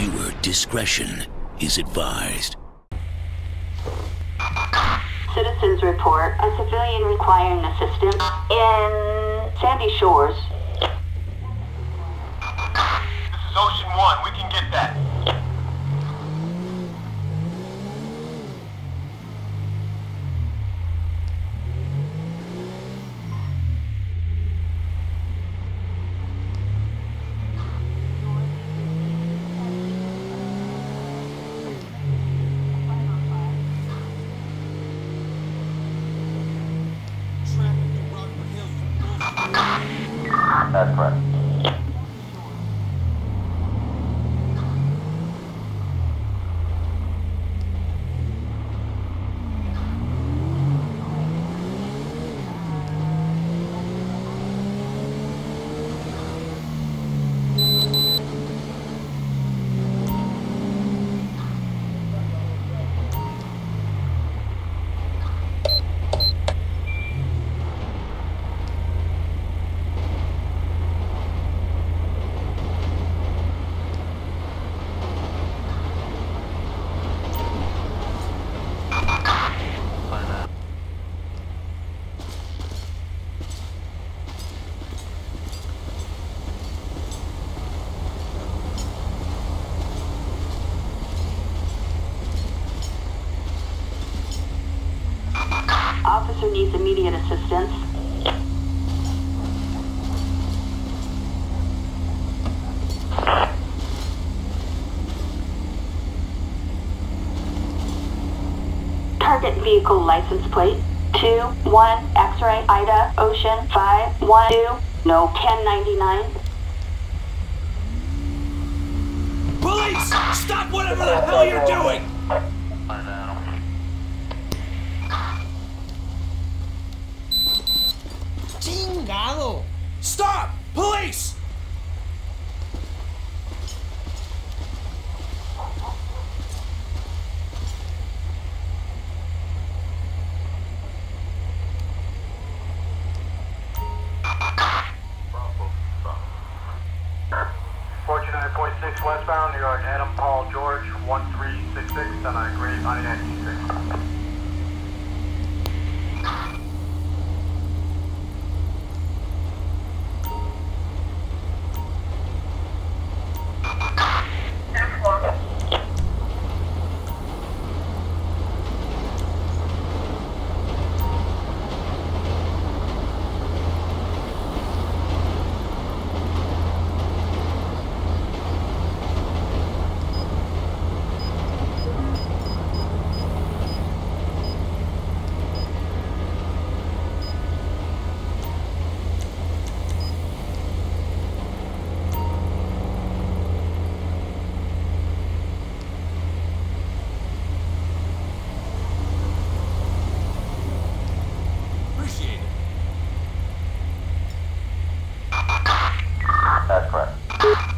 Viewer discretion is advised. Citizens report a civilian requiring assistance in Sandy Shores. This is Ocean One. We can get that. That's correct. Needs immediate assistance. Target vehicle license plate 2 1 X-ray Ida Ocean 5 1 2 no 1099. Police! Stop whatever the hell you're doing! Stop! Police! Westbound, York, Adam Paul George, one three six six, on a grade ninety-nine six. That's correct.